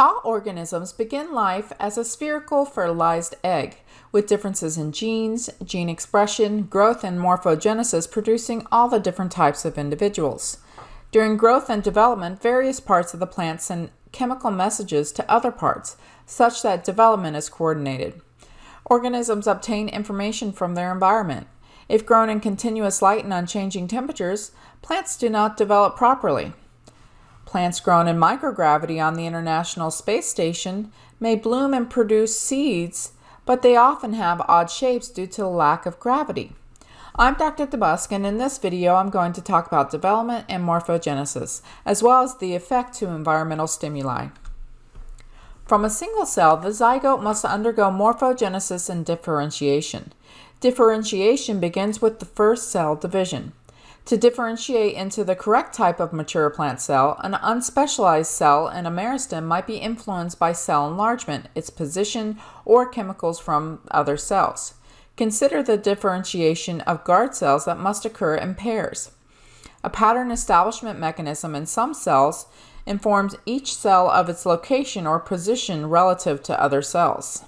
All organisms begin life as a spherical fertilized egg, with differences in genes, gene expression, growth, and morphogenesis producing all the different types of individuals. During growth and development, various parts of the plant send chemical messages to other parts, such that development is coordinated. Organisms obtain information from their environment. If grown in continuous light and unchanging temperatures, plants do not develop properly. Plants grown in microgravity on the International Space Station may bloom and produce seeds, but they often have odd shapes due to the lack of gravity. I'm Dr. DeBusk, and in this video I'm going to talk about development and morphogenesis, as well as the effect to environmental stimuli. From a single cell, the zygote must undergo morphogenesis and differentiation. Differentiation begins with the first cell division. To differentiate into the correct type of mature plant cell, an unspecialized cell in a meristem might be influenced by cell enlargement, its position, or chemicals from other cells. Consider the differentiation of guard cells that must occur in pairs. A pattern establishment mechanism in some cells informs each cell of its location or position relative to other cells.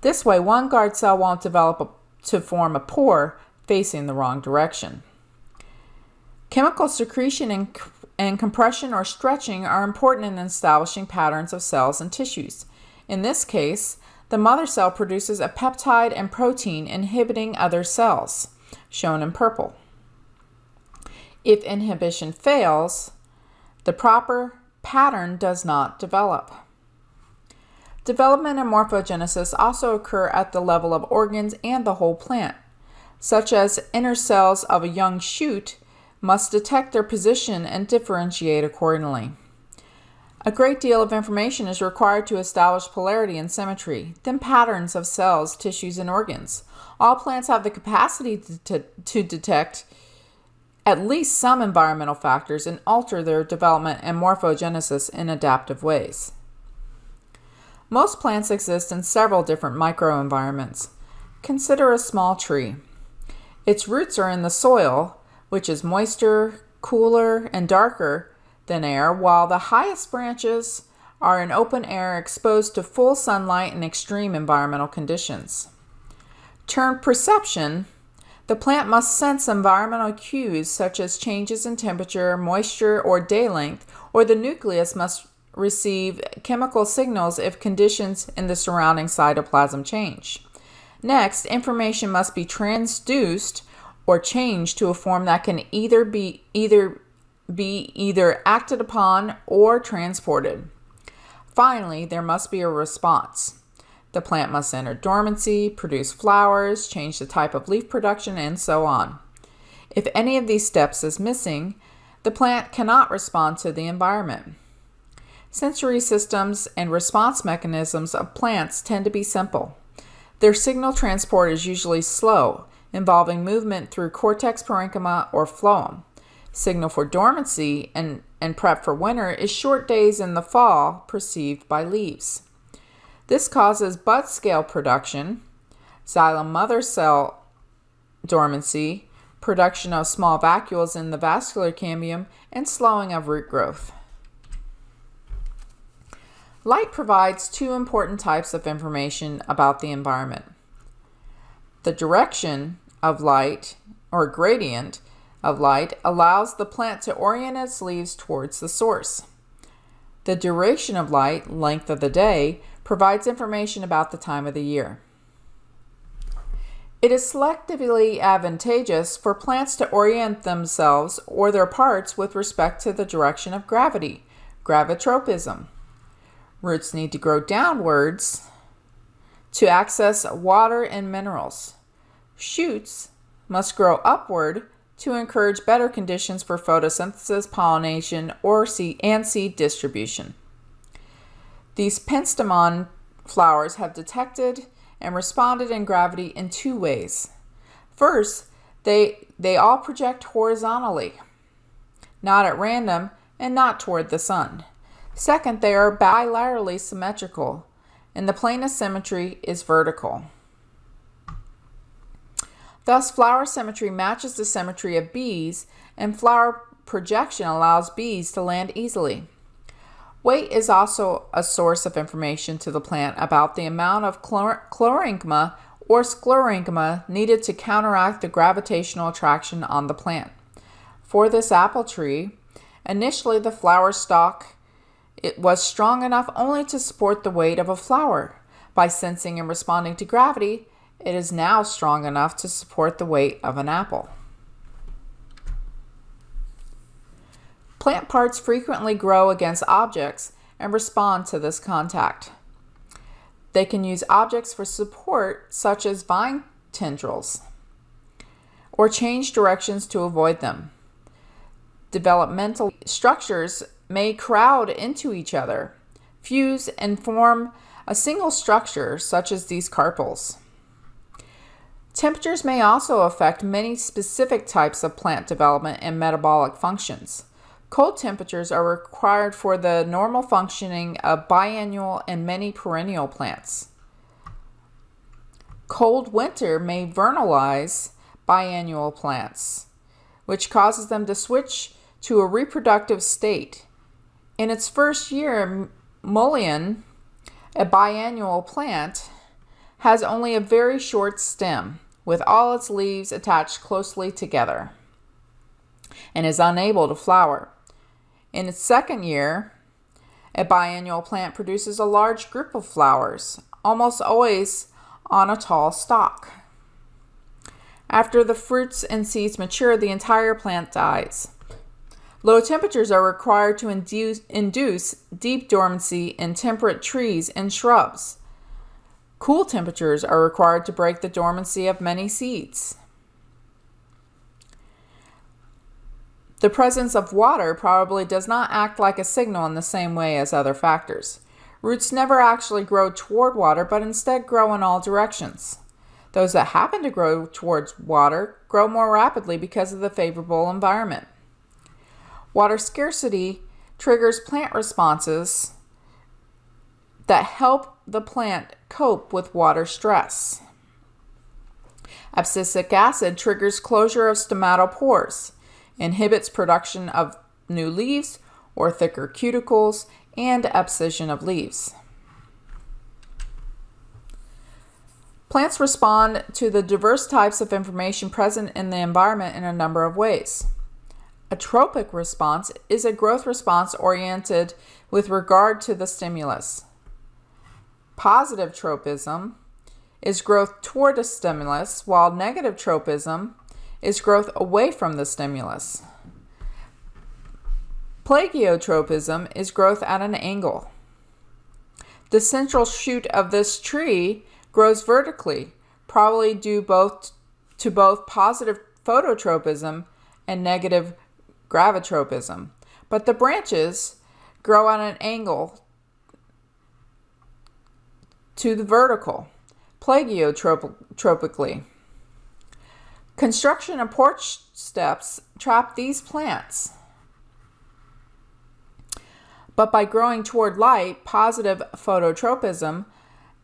This way, one guard cell won't develop to form a pore facing the wrong direction. Chemical secretion and, and compression or stretching are important in establishing patterns of cells and tissues. In this case, the mother cell produces a peptide and protein inhibiting other cells, shown in purple. If inhibition fails, the proper pattern does not develop. Development and morphogenesis also occur at the level of organs and the whole plant, such as inner cells of a young shoot must detect their position and differentiate accordingly. A great deal of information is required to establish polarity and symmetry, then patterns of cells, tissues, and organs. All plants have the capacity to, to, detect at least some environmental factors and alter their development and morphogenesis in adaptive ways. Most plants exist in several different microenvironments. Consider a small tree. Its roots are in the soil, which is moister, cooler, and darker than air, while the highest branches are in open air exposed to full sunlight and extreme environmental conditions. Turn perception, the plant must sense environmental cues such as changes in temperature, moisture, or day length, or the nucleus must receive chemical signals if conditions in the surrounding cytoplasm change. Next, information must be transduced or changed to a form that can either be either be either acted upon or transported. Finally, there must be a response. The plant must enter dormancy, produce flowers, change the type of leaf production, and so on. If any of these steps is missing, the plant cannot respond to the environment. Sensory systems and response mechanisms of plants tend to be simple. Their signal transport is usually slow, involving movement through cortex parenchyma or phloem. Signal for dormancy and, and prep for winter is short days in the fall perceived by leaves. This causes bud scale production, xylem mother cell dormancy, production of small vacuoles in the vascular cambium, and slowing of root growth. Light provides two important types of information about the environment. The direction of light or gradient of light allows the plant to orient its leaves towards the source. The duration of light, length of the day, provides information about the time of the year. It is selectively advantageous for plants to orient themselves or their parts with respect to the direction of gravity, gravitropism. Roots need to grow downwards to access water and minerals. Shoots must grow upward to encourage better conditions for photosynthesis, pollination, or seed and seed distribution. These penstemon flowers have detected and responded in gravity in two ways. First, they, they all project horizontally, not at random and not toward the sun. Second, they are bilaterally symmetrical, and the plane of symmetry is vertical. Thus, flower symmetry matches the symmetry of bees, and flower projection allows bees to land easily. Weight is also a source of information to the plant about the amount of chlor- collenchyma or sclerenchyma needed to counteract the gravitational attraction on the plant. For this apple tree, initially the flower stalk it was strong enough only to support the weight of a flower. By sensing and responding to gravity, it is now strong enough to support the weight of an apple. Plant parts frequently grow against objects and respond to this contact. They can use objects for support, such as vine tendrils, or change directions to avoid them. Developmental structures may crowd into each other, fuse, and form a single structure, such as these carpels. Temperatures may also affect many specific types of plant development and metabolic functions. Cold temperatures are required for the normal functioning of biennial and many perennial plants. Cold winter may vernalize biennial plants, which causes them to switch to a reproductive state. In its first year, mullein, a biennial plant, has only a very short stem, with all its leaves attached closely together, and is unable to flower. In its second year, a biennial plant produces a large group of flowers, almost always on a tall stalk. After the fruits and seeds mature, the entire plant dies. Low temperatures are required to induce, induce, deep dormancy in temperate trees and shrubs. Cool temperatures are required to break the dormancy of many seeds. The presence of water probably does not act like a signal in the same way as other factors. Roots never actually grow toward water, but instead grow in all directions. Those that happen to grow towards water grow more rapidly because of the favorable environment. Water scarcity triggers plant responses that help the plant cope with water stress. Abscisic acid triggers closure of stomatal pores inhibits production of new leaves or thicker cuticles, and abscission of leaves. Plants respond to the diverse types of information present in the environment in a number of ways. A tropic response is a growth response oriented with regard to the stimulus. Positive tropism is growth toward a stimulus, while negative tropism is growth away from the stimulus. Plagiotropism is growth at an angle. The central shoot of this tree grows vertically, probably due both to both positive phototropism and negative gravitropism, but the branches grow at an angle to the vertical, plagiotropically. Construction of porch steps trap these plants. But by growing toward light, positive phototropism,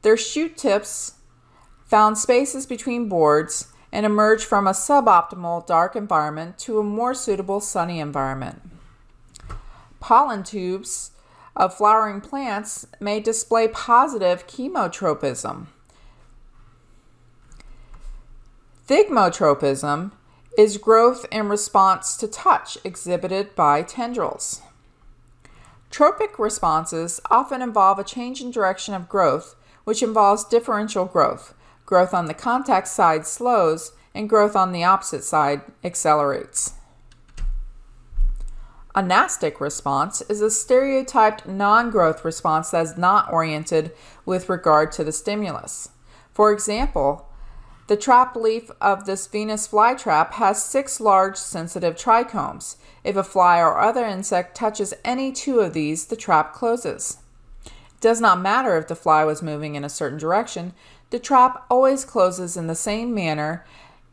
their shoot tips found spaces between boards and emerged from a suboptimal dark environment to a more suitable sunny environment. Pollen tubes of flowering plants may display positive chemotropism. Thigmotropism is growth in response to touch exhibited by tendrils. Tropic responses often involve a change in direction of growth, which involves differential growth. Growth on the contact side slows, and growth on the opposite side accelerates. A nastic response is a stereotyped non growth response that is not oriented with regard to the stimulus. For example, the trap leaf of this Venus flytrap has six large sensitive trichomes. If a fly or other insect touches any two of these, the trap closes. It does not matter if the fly was moving in a certain direction, the trap always closes in the same manner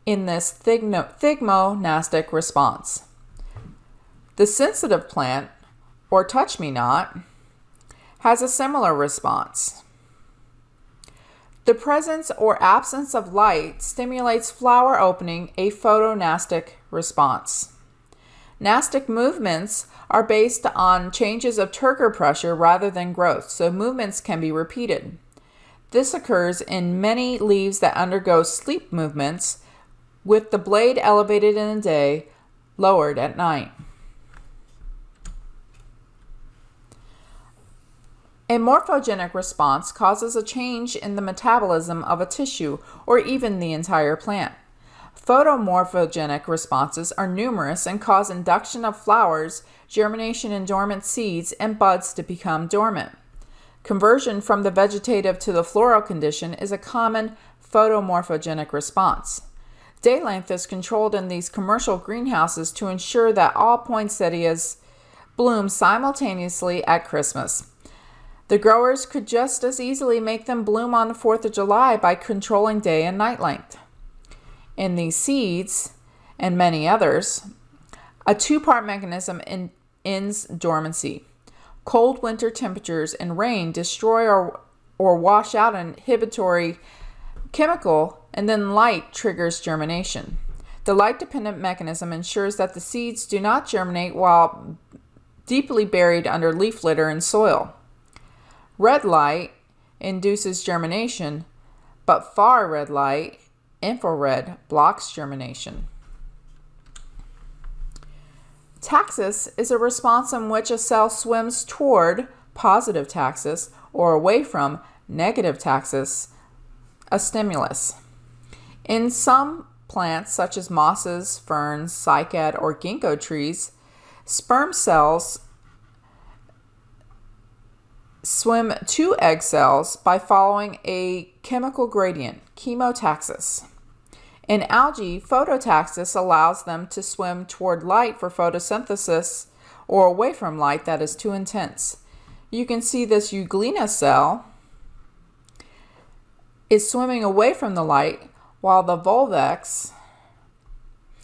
in this thigmonastic response. The sensitive plant, or touch me not, has a similar response. The presence or absence of light stimulates flower opening, a photonastic response. Nastic movements are based on changes of turgor pressure rather than growth, so movements can be repeated. This occurs in many leaves that undergo sleep movements, with the blade elevated in the day, lowered at night. A morphogenic response causes a change in the metabolism of a tissue or even the entire plant. Photomorphogenic responses are numerous and cause induction of flowers, germination in dormant seeds, and buds to become dormant. Conversion from the vegetative to the floral condition is a common photomorphogenic response. Day length is controlled in these commercial greenhouses to ensure that all poinsettias bloom simultaneously at Christmas. The growers could just as easily make them bloom on the 4th of July by controlling day and night length in these seeds and many others, a two part mechanism in, ends dormancy. Cold winter temperatures and rain destroy or, or wash out an inhibitory chemical, and then light triggers germination. The light dependent mechanism ensures that the seeds do not germinate while deeply buried under leaf litter and soil. Red light induces germination, but far red light Infrared blocks germination. Taxis is a response in which a cell swims toward positive taxis or away from negative taxis, a stimulus. In some plants, such as mosses, ferns, cycad, or ginkgo trees, sperm cells swim to egg cells by following a chemical gradient, chemotaxis. In algae, phototaxis allows them to swim toward light for photosynthesis or away from light that is too intense. You can see this euglena cell is swimming away from the light while the Volvox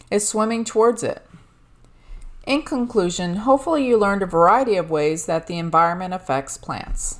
is swimming towards it. In conclusion, hopefully you learned a variety of ways that the environment affects plants.